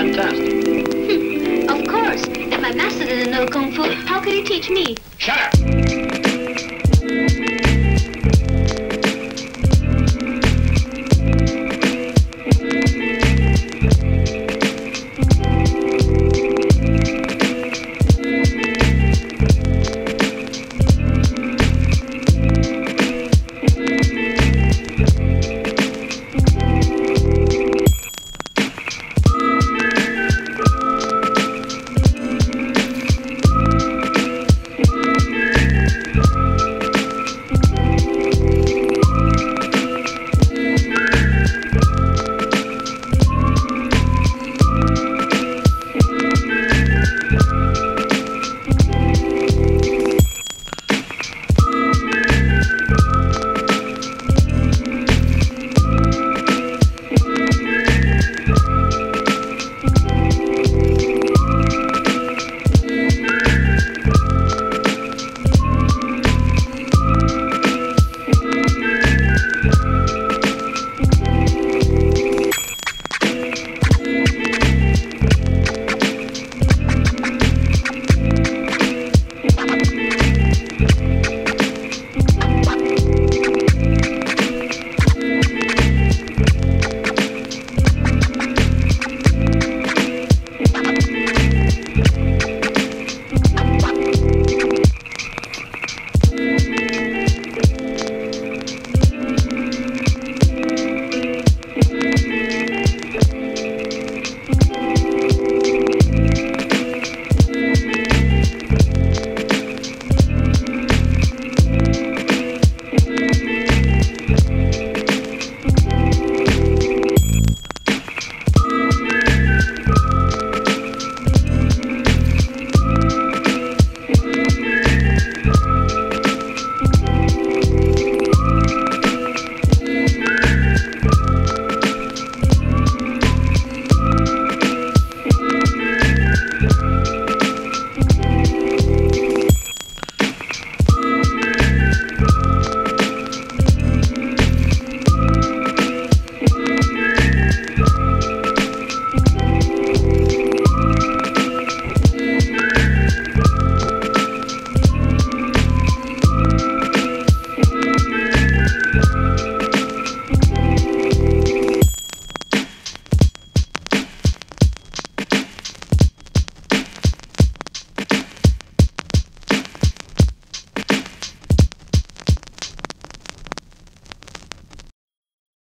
fantastic. Hmm. of course. If my master didn't know Kung Fu, how could he teach me? Shut up!